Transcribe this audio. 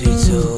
22